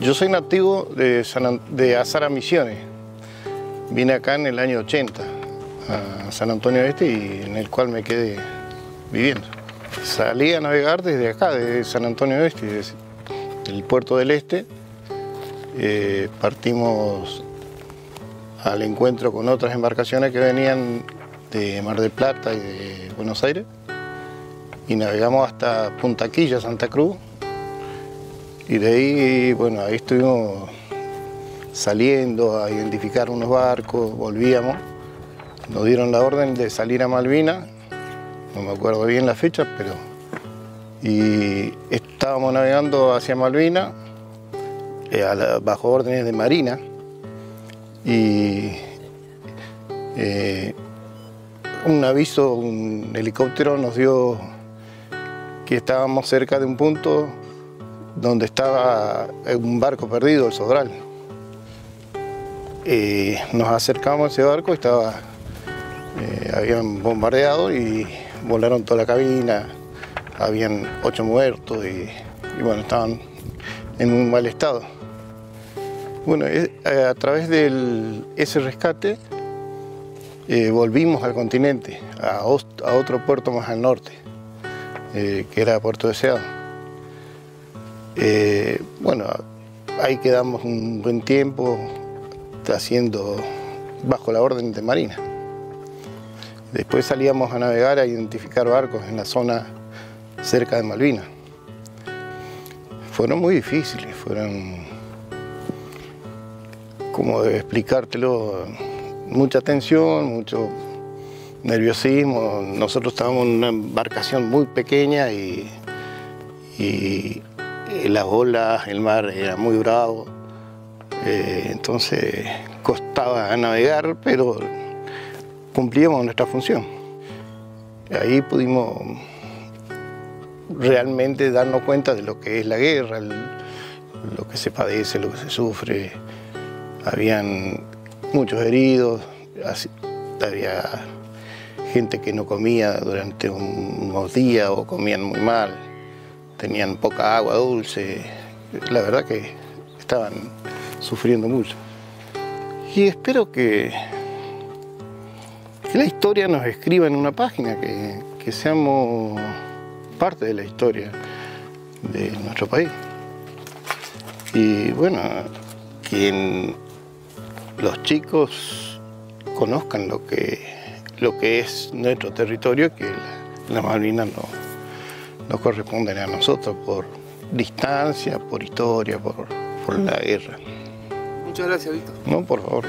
Yo soy nativo de, de Azara Misiones. Vine acá en el año 80 a San Antonio Este y en el cual me quedé viviendo. Salí a navegar desde acá, de San Antonio Este, desde el puerto del Este. Eh, partimos al encuentro con otras embarcaciones que venían de Mar del Plata y de Buenos Aires y navegamos hasta Punta Quilla, Santa Cruz y de ahí, bueno, ahí estuvimos saliendo a identificar unos barcos, volvíamos, nos dieron la orden de salir a Malvina, no me acuerdo bien la fecha, pero y estábamos navegando hacia Malvina eh, bajo órdenes de Marina. Y eh, un aviso, un helicóptero nos dio que estábamos cerca de un punto donde estaba un barco perdido, el Sodral. Eh, nos acercamos a ese barco, estaba, eh, habían bombardeado y volaron toda la cabina, habían ocho muertos y, bueno, estaban en un mal estado. Bueno, eh, a través de ese rescate volvimos al continente, a, otro puerto más al norte, que era Puerto Deseado. Eh, bueno, ahí quedamos un buen tiempo haciendo bajo la orden de Marina. Después salíamos a navegar a identificar barcos en la zona cerca de Malvinas. Fueron muy difíciles, fueron, como de explicártelo, mucha tensión, mucho nerviosismo. Nosotros estábamos en una embarcación muy pequeña y las olas, el mar era muy bravo, eh, entonces costaba navegar, pero cumplíamos nuestra función. Ahí pudimos realmente darnos cuenta de lo que es la guerra, lo que se padece, lo que se sufre. Habían muchos heridos, había gente que no comía durante unos días o comían muy mal tenían poca agua dulce, la verdad que estaban sufriendo mucho. Y espero que, la historia nos escriba en una página, que, que seamos parte de la historia de nuestro país. Y bueno, que los chicos conozcan lo que, lo que es nuestro territorio, que la Malvinas no, nos corresponden a nosotros por distancia, por historia, por, por la guerra. Muchas gracias, Víctor. No, por favor.